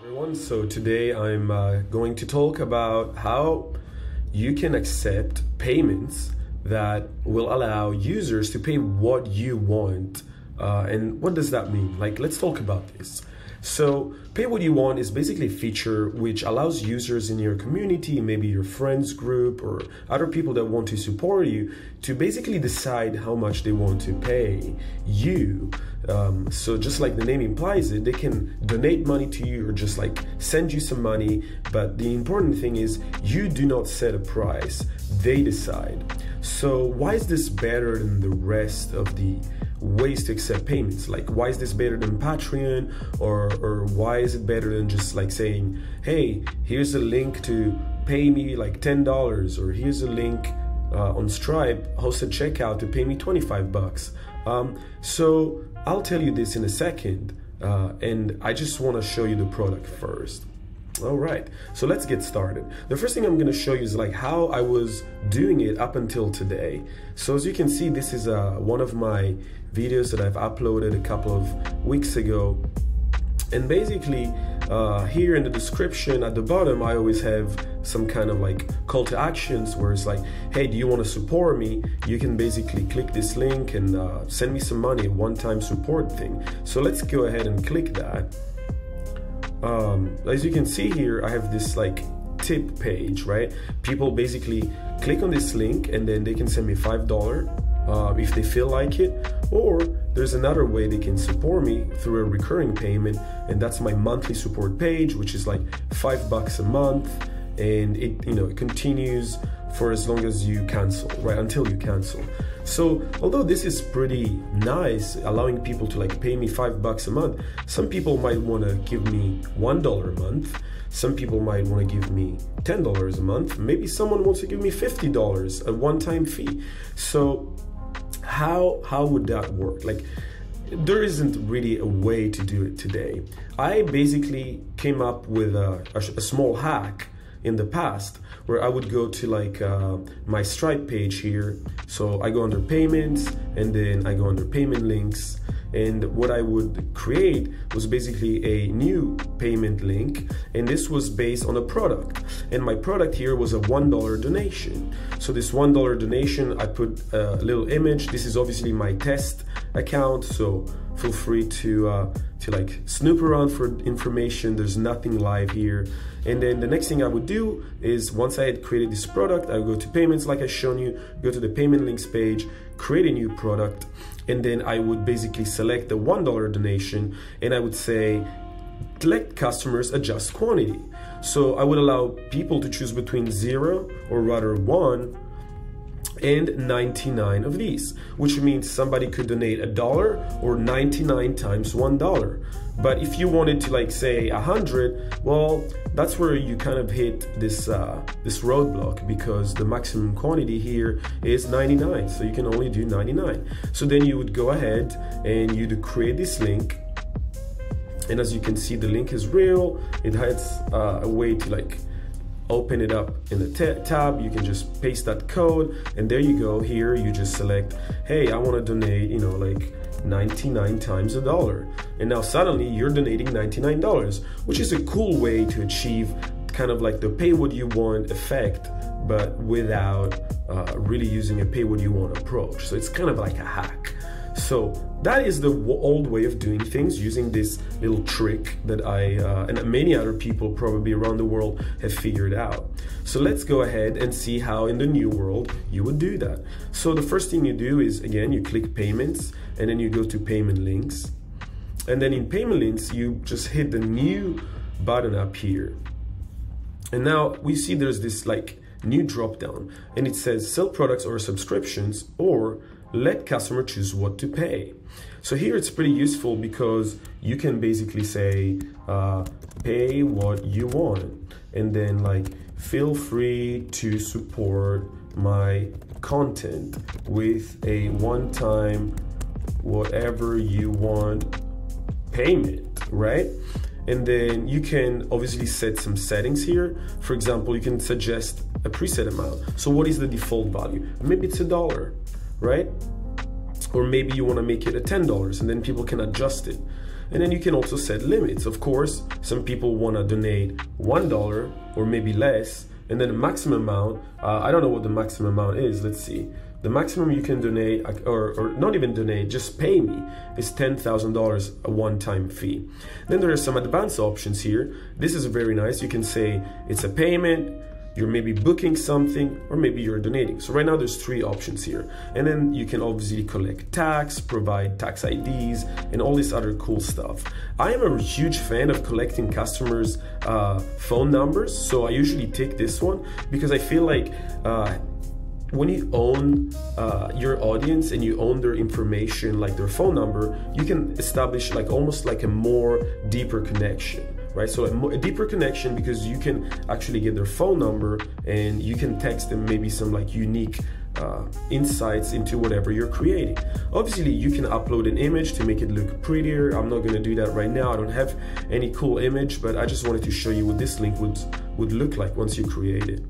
everyone. So today I'm uh, going to talk about how you can accept payments that will allow users to pay what you want. Uh, and what does that mean? Like, let's talk about this. So, pay what you want is basically a feature which allows users in your community, maybe your friends group or other people that want to support you, to basically decide how much they want to pay you. Um, so, just like the name implies it, they can donate money to you or just like send you some money. But the important thing is, you do not set a price, they decide. So, why is this better than the rest of the ways to accept payments? Like why is this better than patreon? Or or why is it better than just like saying hey here's a link to pay me like $10 or here's a link uh, on stripe hosted checkout to pay me 25 bucks. Um, so i'll tell you this in a second uh, and i just want to show you the product first all right, so let's get started. The first thing I'm gonna show you is like how I was doing it up until today. So as you can see, this is uh, one of my videos that I've uploaded a couple of weeks ago. And basically, uh, here in the description at the bottom, I always have some kind of like call to actions where it's like, hey, do you want to support me? You can basically click this link and uh, send me some money, one time support thing. So let's go ahead and click that um, as you can see here, I have this like tip page, right? People basically click on this link and then they can send me $5 uh, if they feel like it. Or there's another way they can support me through a recurring payment, and that's my monthly support page, which is like five bucks a month, and it you know it continues for as long as you cancel, right? Until you cancel. So although this is pretty nice, allowing people to like pay me five bucks a month, some people might want to give me one dollar a month. Some people might want to give me ten dollars a month. Maybe someone wants to give me fifty dollars, a one-time fee. So how how would that work? Like there isn't really a way to do it today. I basically came up with a, a, a small hack in the past where I would go to like uh, my Stripe page here. So I go under payments and then I go under payment links. And what I would create was basically a new payment link, and this was based on a product. And my product here was a $1 donation. So, this $1 donation, I put a little image. This is obviously my test account, so feel free to uh, to like snoop around for information. There's nothing live here. And then the next thing I would do is once I had created this product, I would go to payments like I shown you, go to the payment links page, create a new product, and then I would basically select the $1 donation and I would say, let customers adjust quantity. So I would allow people to choose between zero or rather one and 99 of these, which means somebody could donate a dollar or 99 times one dollar. But if you wanted to like say a hundred, well, that's where you kind of hit this uh, this roadblock because the maximum quantity here is 99, so you can only do 99. So then you would go ahead and you'd create this link and as you can see the link is real. It has uh, a way to like open it up in the tab. You can just paste that code and there you go. Here you just select hey i want to donate you know like 99 times a dollar and now suddenly you're donating $99 which is a cool way to achieve kind of like the pay what you want effect but without uh, really using a pay what you want approach so it's kind of like a hack so that is the old way of doing things using this little trick that I uh, and many other people probably around the world have figured out. So let's go ahead and see how in the new world you would do that. So the first thing you do is again, you click payments and then you go to payment links. And then in payment links, you just hit the new button up here. And now we see there's this like new drop down and it says sell products or subscriptions or let customer choose what to pay. So here it's pretty useful because you can basically say, uh, pay what you want. And then like, feel free to support my content with a one-time whatever you want payment, right? And then you can obviously set some settings here. For example, you can suggest a preset amount. So what is the default value? Maybe it's a dollar right? or maybe you want to make it a $10 and then people can adjust it. And then you can also set limits. Of course, some people want to donate $1 or maybe less. And then the maximum amount, uh, I don't know what the maximum amount is. Let's see. The maximum you can donate, or, or not even donate, just pay me, is $10,000 a one time fee. Then there are some advanced options here. This is very nice. You can say it's a payment, you're maybe booking something or maybe you're donating so right now there's three options here and then you can obviously collect tax provide tax ids and all this other cool stuff i am a huge fan of collecting customers uh, phone numbers so i usually take this one because i feel like uh, when you own uh, your audience and you own their information like their phone number you can establish like almost like a more deeper connection right so a, a, deeper connection because you can actually get their phone number and you can text them maybe some like unique uh, insights into whatever you're creating. Obviously, you can upload an image to make it look prettier. I'm not going to do that right now. I don't have any cool image, but I just wanted to show you what this link would would look like once you create it.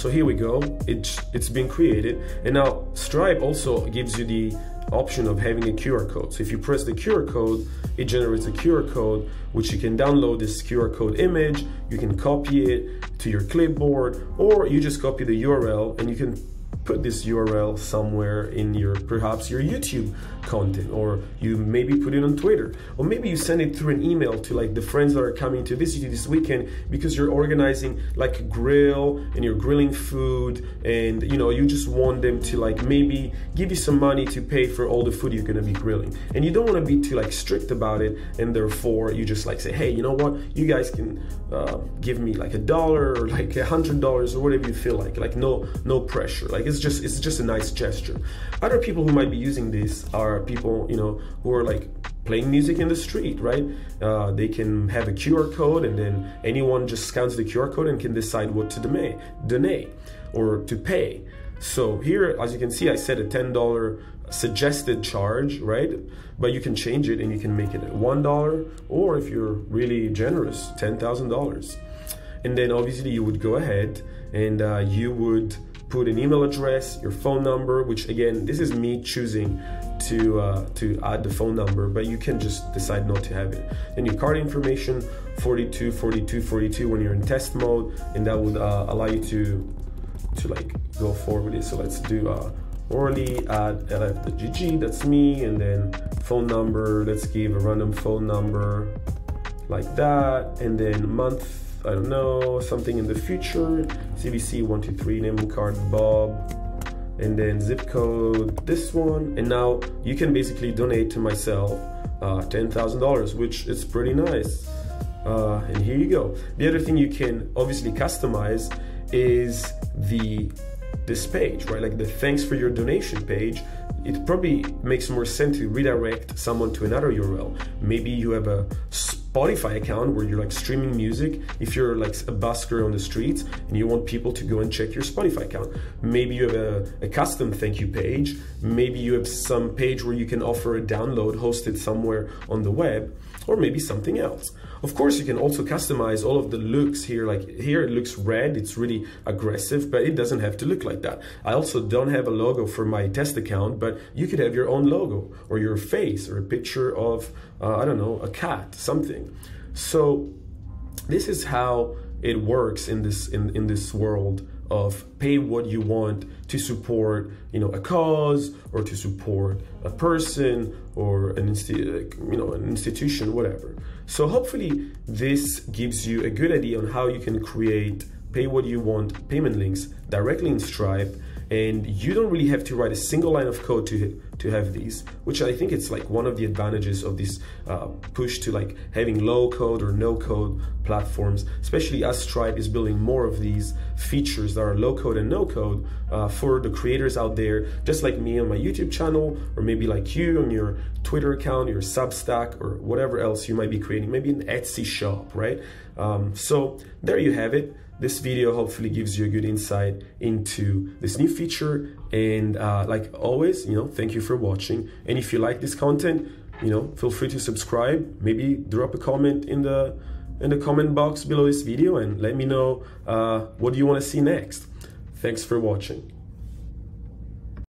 So here we go, it's, it's been created. And now Stripe also gives you the option of having a QR code. So if you press the QR code, it generates a QR code, which you can download this QR code image, you can copy it to your clipboard, or you just copy the URL and you can put this URL somewhere in your perhaps your YouTube content or you maybe put it on Twitter or maybe you send it through an email to like the friends that are coming to visit you this weekend because you're organizing like a grill and you're grilling food and you know you just want them to like maybe give you some money to pay for all the food you're going to be grilling. And you don't want to be too like strict about it and therefore you just like say hey you know what? You guys can uh, give me like a dollar or like a hundred dollars or whatever you feel like. Like no no pressure. Like it's just it's just a nice gesture. Other people who might be using this are people you know who are like playing music in the street right? Uh, they can have a qr code and then anyone just scans the qr code and can decide what to donate donate or to pay. So here as you can see i set a $10 suggested charge right? But you can change it and you can make it one dollar or if you're really generous $10000 and then obviously you would go ahead and uh, you would put an email address, your phone number, which again, this is me choosing to uh, to add the phone number, but you can just decide not to have it. Then your card information, 42, 42, 42 when you're in test mode, and that would uh, allow you to to like go forward with it. So let's do uh, Orlie at lf.gg, that's me, and then phone number, let's give a random phone number like that, and then month I don't know, something in the future. CVC 123, name card Bob. And then zip code, this one. And now you can basically donate to myself uh, $10,000, which is pretty nice. Uh, and here you go. The other thing you can obviously customize is the this page, right? Like the thanks for your donation page. It probably makes more sense to redirect someone to another URL. Maybe you have a Spotify account where you're like streaming music. If you're like a busker on the streets and you want people to go and check your Spotify account, maybe you have a, a custom thank you page. Maybe you have some page where you can offer a download hosted somewhere on the web, or maybe something else. Of course, you can also customize all of the looks here. Like here, it looks red, it's really aggressive, but it doesn't have to look like that. I also don't have a logo for my test account, but you could have your own logo or your face or a picture of, uh, I don't know, a cat, something. So this is how it works in this in, in this world of pay what you want to support you know a cause or to support a person or an you know an institution whatever. So hopefully this gives you a good idea on how you can create pay what you want payment links directly in stripe and you don't really have to write a single line of code to to have these which i think it's like one of the advantages of this uh, push to like having low code or no code platforms especially as stripe is building more of these features that are low code and no code uh, for the creators out there just like me on my youtube channel or maybe like you on your twitter account your substack or whatever else you might be creating maybe an etsy shop right? Um, so there you have it this video hopefully gives you a good insight into this new feature. And uh, like always you know thank you for watching. And if you like this content you know feel free to subscribe. Maybe drop a comment in the in the comment box below this video and let me know uh, what do you want to see next. Thanks for watching